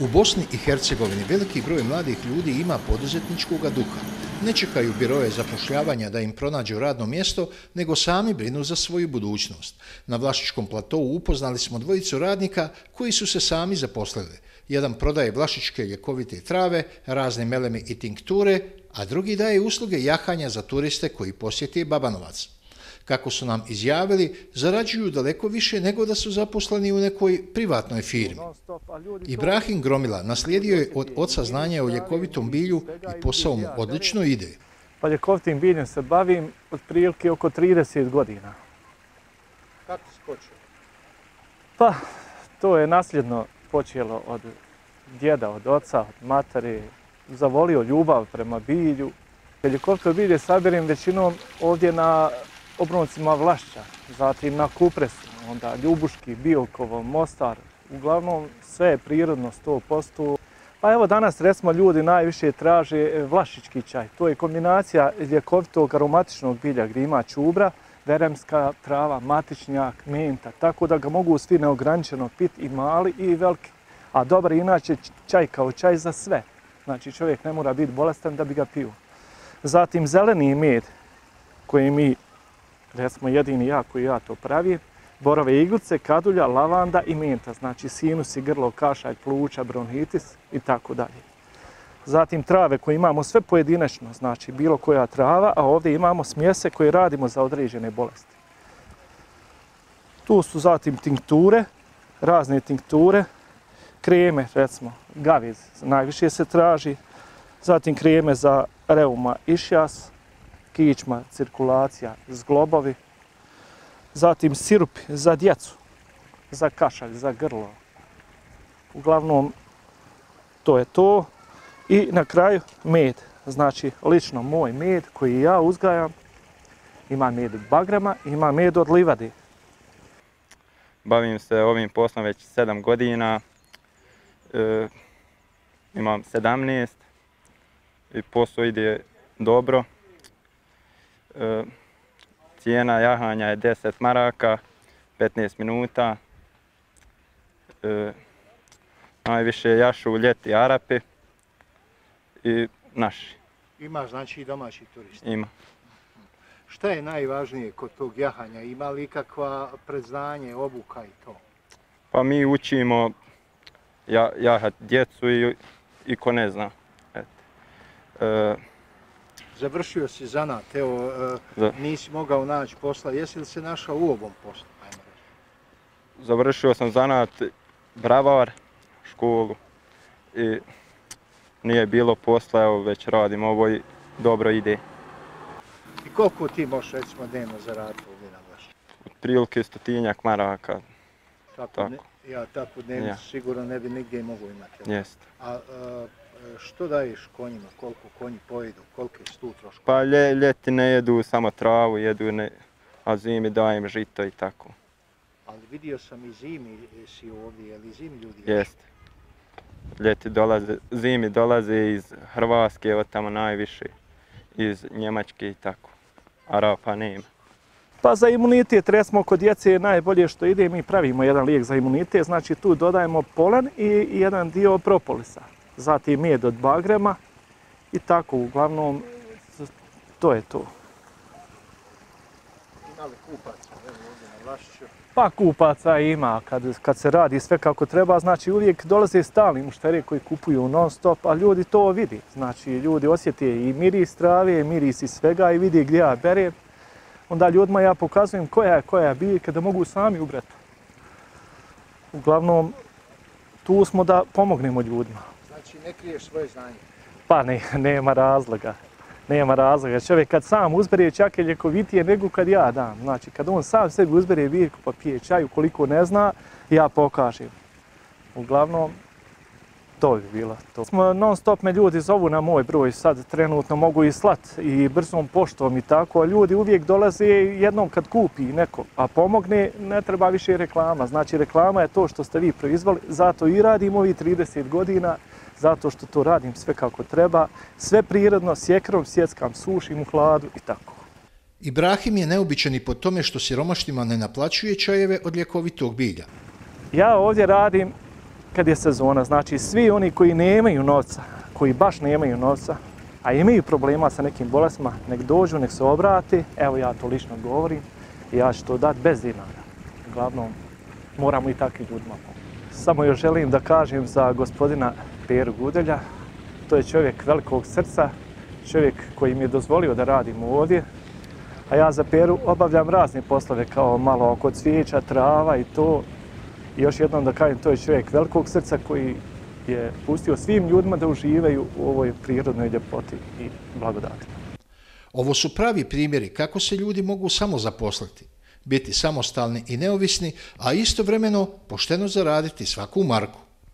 U Bosni i Hercegovini veliki broj mladih ljudi ima poduzetničkog duha. Ne čekaju biroje zapošljavanja da im pronađu radno mjesto, nego sami brinu za svoju budućnost. Na Vlašičkom platovu upoznali smo dvojicu radnika koji su se sami zaposlili. Jedan prodaje vlašičke ljekovite trave, razne meleme i tinkture, a drugi daje usluge jahanja za turiste koji posjeti Babanovac kako su nam izjavili, zarađuju daleko više nego da su zaposleni u nekoj privatnoj firmi. Ibrahim Gromila naslijedio je od oca znanja o ljekovitom bilju i posao mu odlično ide. Pa ljekovitim biljem se bavim od prilike oko 30 godina. Kako si počeo? Pa, to je nasljedno počelo od djeda, od oca, od materi. Zavolio ljubav prema bilju. Ljekovito bilje sabirim većinom ovdje na obroncima Vlašća, zatim na Kupresu, onda Ljubuški, Biokovo, Mostar, uglavnom sve je prirodno 100%. Pa evo danas recimo ljudi najviše traže e, vlašički čaj. To je kombinacija ljekovitog aromatičnog bilja gdje ima čubra, veremska trava, matičnjak, menta, tako da ga mogu svi neograničeno piti i mali i veliki. A dobar je inače čaj kao čaj za sve. Znači čovjek ne mora biti bolestan da bi ga pio. Zatim zeleni med koji mi recimo jedini ja koji ja to pravim, borove iglice, kadulja, lavanda i menta, znači sinus i grlo, kašalj, pluća, bronhitis i tako dalje. Zatim trave koje imamo sve pojedinačno, znači bilo koja trava, a ovdje imamo smjese koje radimo za određene bolesti. Tu su zatim tinkture, razne tinkture, kreme, recimo, gaviz, najviše se traži, zatim kreme za reuma išjas, kičma, cirkulacija, zglobovi, zatim sirupi za djecu, za kašalj, za grlo. Uglavnom, to je to. I na kraju med, znači lično moj med koji ja uzgajam, ima med od bagrama, ima med od livadi. Bavim se ovim poslom već 7 godina, e, imam sedamnest i posao ide dobro. E, cijena jahanja je 10 maraka, 15 minuta. E, najviše jašu ljeti Arapi i naši. Ima znači i domaći turisti? Ima. Šta je najvažnije kod tog jahanja? Ima li kakva predznanje, obuka i to? Pa mi učimo ja, jahat djecu i, i ko ne zna. Et. E, završio si zanat, evo, da. nisi mogao naći posla, jesi li se našao u ovom poslu? Završio sam zanat bravar, školu i nije bilo posla, evo već radim ovo i dobro ide. I koliko ti možeš recimo dnevno zaraditi ovdje na vaš? Od prilike stotinjak maraka. Tako, tako. Ne, ja tako dnevno ja. sigurno ne bi nigdje mogu imati. Jeste. A, a što daješ konjima, koliko konji pojedu, koliko je stu troško? Pa lje, ljeti ne jedu samo travu, jedu ne, a zimi dajem žito i tako. Ali vidio sam i zimi si ovdje, je li zimi ljudi? Jeste. Ljeti dolaze, zimi dolaze iz Hrvatske, od tamo najviše, iz Njemačke i tako. Arapa nema. Pa za imunitet, recimo, kod djece je najbolje što ide, mi pravimo jedan lijek za imunitet, znači tu dodajemo polen i jedan dio propolisa zatim med od bagrema i tako, uglavnom, to je to. Ima kupaca ovdje na Vlašiću? Pa kupaca ima, kad, kad se radi sve kako treba, znači uvijek dolaze stalni mušterije koji kupuju non stop, a ljudi to vidi. Znači ljudi osjeti i miris trave, miris i svega i vidi gdje ja berem. Onda ljudima ja pokazujem koja je koja je biljka da mogu sami ubrati. Uglavnom, tu smo da pomognemo ljudima Znači, ne kriješ svoje znanje? Pa ne, nema razloga. Nema razloga. Čovjek kad sam uzbere čak je ljekovitije nego kad ja dam. Znači, kad on sam sebi uzbere birku pa pije čaj, koliko ne zna, ja pokažem. Uglavnom, to bi bilo to. Smo non stop me ljudi zovu na moj broj, sad trenutno mogu i slat i brzom poštom i tako, a ljudi uvijek dolaze jednom kad kupi neko, a pomogne, ne treba više reklama. Znači, reklama je to što ste vi proizvali, zato i radim ovi 30 godina, zato što to radim sve kako treba, sve prirodno, sjekrom, sjeckam, sušim u hladu i tako. Ibrahim je neobičan i po tome što siromaštima ne naplaćuje čajeve od ljekovitog bilja. Ja ovdje radim kad je sezona. Znači, svi oni koji nemaju novca, koji baš nemaju novca, a imaju problema sa nekim bolestima, nek dođu, nek se obrati, evo ja to lično govorim, ja ću to dati bez dinara. Glavnom, moramo i takvi ljudima pomoći. Samo još želim da kažem za gospodina Peru Gudelja, to je čovjek velikog srca, čovjek koji mi je dozvolio da radim ovdje, a ja za Peru obavljam razne poslove kao malo oko cvijeća, trava i to. I još jednom da kažem, to je čovjek velikog srca koji je pustio svim ljudima da uživaju u ovoj prirodnoj ljepoti i blagodati. Ovo su pravi primjeri kako se ljudi mogu samo zaposliti, biti samostalni i neovisni, a istovremeno pošteno zaraditi svaku marku.